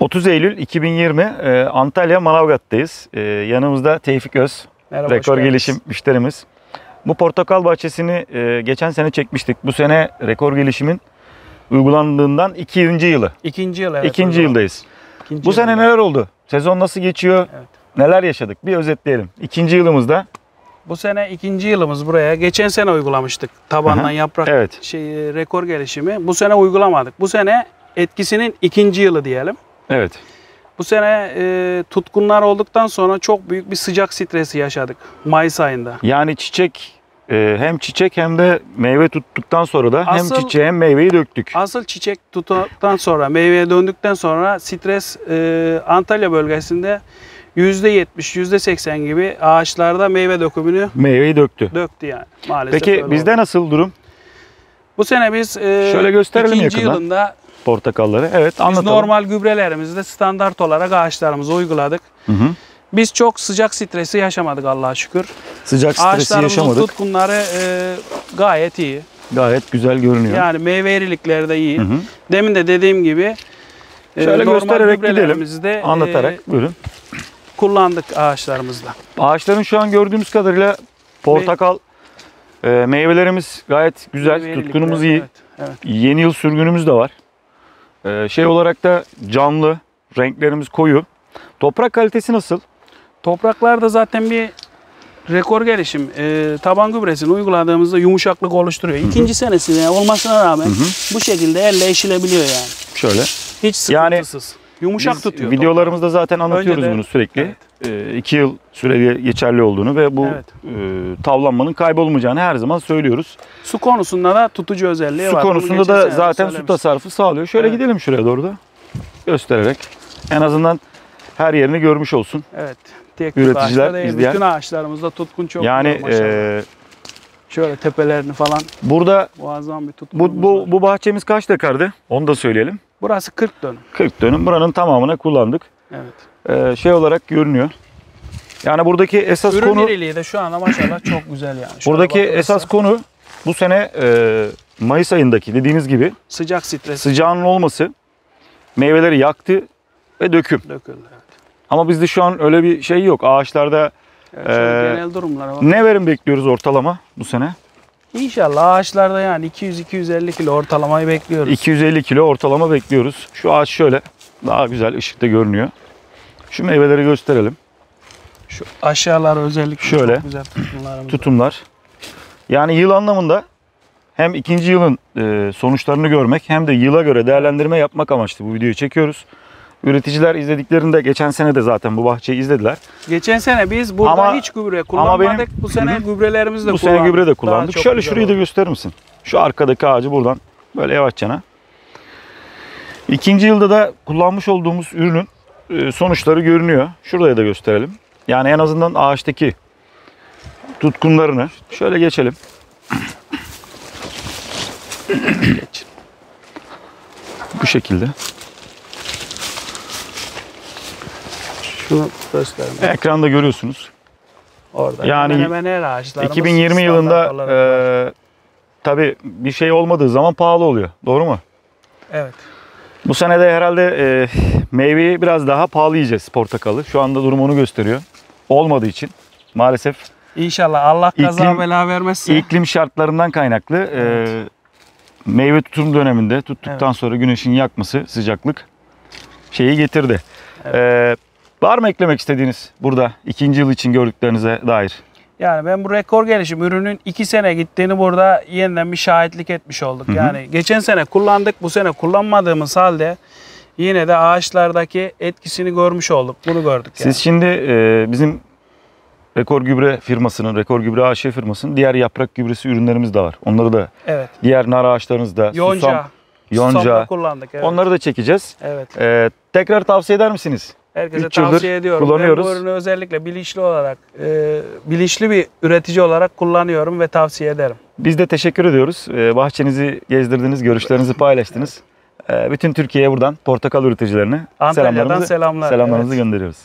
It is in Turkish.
30 Eylül 2020 e, Antalya Manavgat'tayız. E, yanımızda Tevfik Öz, Merhaba, rekor gelişim müşterimiz. Bu portakal bahçesini e, geçen sene çekmiştik. Bu sene rekor gelişimin uygulandığından ikinci yılı. İkinci yıl evet. ikinci yıldayız. İkinci Bu sene neler oldu? Sezon nasıl geçiyor? Evet. Neler yaşadık? Bir özetleyelim. İkinci yılımızda Bu sene ikinci yılımız buraya. Geçen sene uygulamıştık tabandan Aha, yaprak evet. şey rekor gelişimi. Bu sene uygulamadık. Bu sene etkisinin ikinci yılı diyelim. Evet. Bu sene e, tutkunlar olduktan sonra çok büyük bir sıcak stresi yaşadık Mayıs ayında. Yani çiçek e, hem çiçek hem de meyve tuttuktan sonra da Asıl- hem çiçeği hem meyveyi döktük. Asıl çiçek tuttuktan sonra, meyveye döndükten sonra stres e, Antalya bölgesinde %70, %80 gibi ağaçlarda meyve dökümünü Meyveyi döktü. döktü yani maalesef. Peki bizde oldu. nasıl durum? Bu sene biz e, Şöyle gösterelim ikinci yakından. yılında Portakalları. Evet biz anlatalım. normal gübrelerimizi de standart olarak ağaçlarımıza uyguladık. Hı hı. Biz çok sıcak stresi yaşamadık Allah'a şükür. Sıcak stresi Ağaçlarımızın yaşamadık. tutkunları e, gayet iyi. Gayet güzel görünüyor. Yani meyve erilikleri de iyi. Hı hı. Demin de dediğim gibi e, Şöyle normal göstererek gübrelerimizi de, e, Anlatarak buyurun. kullandık ağaçlarımızda. Ağaçların şu an gördüğünüz kadarıyla portakal e, meyvelerimiz gayet güzel. Meyve Tutkunumuz iyi. Evet, evet. Yeni yıl sürgünümüz de var. E, şey olarak da canlı. Renklerimiz koyu. Toprak kalitesi nasıl? Topraklarda zaten bir rekor gelişim. E, taban gübresini uyguladığımızda yumuşaklık oluşturuyor. İkinci senesine olmasına rağmen bu şekilde elle eşilebiliyor yani. Şöyle. Hiç Yani sıkıntısız. Yumuşak Biz tutuyor. Videolarımızda zaten anlatıyoruz Önce de- bunu sürekli. Evet. E, iki yıl süreli geçerli olduğunu ve bu Evet. e, tavlanmanın kaybolmayacağını her zaman söylüyoruz. Su konusunda da tutucu özelliği Su var. Bunu konusunda da zaten su tasarrufu sağlıyor. Şöyle Evet. gidelim şuraya doğru da göstererek. En azından her yerini görmüş olsun. Evet. Tek Üreticiler, değil. izleyen- Bütün ağaçlarımızda tutkun çok yani e, Şöyle tepelerini falan burada muazzam bir tutkunumuz bu, bu, var. bu bahçemiz kaç dekardı? Onu da söyleyelim. Burası 40 dönüm. 40 dönüm. Buranın tamamına kullandık. Evet. E, şey olarak görünüyor. Yani buradaki esas Ürün konu iriliği de şu anda maşallah çok güzel yani. Şöyle buradaki esas konu bu sene e, Mayıs ayındaki dediğiniz gibi sıcak stres sıcağın olması meyveleri yaktı ve döküm. döküldü. Evet. Ama bizde şu an öyle bir şey yok. Ağaçlarda şöyle Ee, genel durumlara bak. ne verim bekliyoruz ortalama bu sene? İnşallah ağaçlarda yani 200-250 kilo ortalamayı bekliyoruz. 250 kilo ortalama bekliyoruz. Şu ağaç şöyle daha güzel ışıkta görünüyor. Şu meyveleri gösterelim. Şu aşağılar özellikle Şöyle. çok güzel tutumlarımız. Tutumlar. Yani yıl anlamında hem ikinci yılın e, sonuçlarını görmek hem de yıla göre değerlendirme yapmak amaçlı bu videoyu çekiyoruz. Üreticiler izlediklerinde geçen sene de zaten bu bahçeyi izlediler. Geçen sene biz burada Ama- hiç gübre ama kullanmadık. benim- bu sene gübrelerimizi de bu kullandık. sene gübre de kullandık. Şöyle şurayı da oldu. gösterir misin? Şu arkadaki ağacı buradan böyle yavaşçana. İkinci yılda da kullanmış olduğumuz ürünün sonuçları görünüyor. Şuraya da gösterelim. Yani en azından ağaçtaki tutkunlarını şöyle geçelim. Geç. Bu şekilde. Şunu göstereyim. Ekranda görüyorsunuz. Orada. Yani hemen hemen her ağaçlarımız 2020 standart yılında e, tabii bir şey olmadığı zaman pahalı oluyor. Doğru mu? evet. Bu sene de herhalde e, meyveyi biraz daha pahalı yiyeceğiz portakalı. Şu anda durum onu gösteriyor. Olmadığı için maalesef İnşallah Allah kaza İklim- bela vermezse. iklim şartlarından kaynaklı e, Evet. meyve tutum döneminde tuttuktan sonra güneşin yakması, sıcaklık şeyi getirdi. E, var mı eklemek istediğiniz burada ikinci yıl için gördüklerinize dair? Yani ben bu rekor gelişim ürünün 2 sene gittiğini burada yeniden bir şahitlik etmiş olduk. Hı hı. Yani geçen sene kullandık, bu sene kullanmadığımız halde yine de ağaçlardaki etkisini görmüş olduk. Bunu gördük yani. Siz şimdi e, bizim Rekor Gübre firmasının, Rekor Gübre AŞ firmasının diğer yaprak gübresi ürünlerimiz de var. Onları da Evet. diğer nar ağaçlarınızda, Yonca, susam, yonca, kullandık. Evet. onları da çekeceğiz. evet. E, tekrar tavsiye eder misiniz? Herkese tavsiye ediyorum. kullanıyoruz. Ben bu ürünü özellikle bilinçli olarak, e, bilinçli bir üretici olarak kullanıyorum ve tavsiye ederim. Biz de teşekkür ediyoruz. Ee, Bahçenizi gezdirdiniz, görüşlerinizi paylaştınız. Ee, Bütün Türkiye'ye buradan portakal üreticilerine Antalya'dan selamlarımızı, selamlar. selamlarımızı Evet. gönderiyoruz.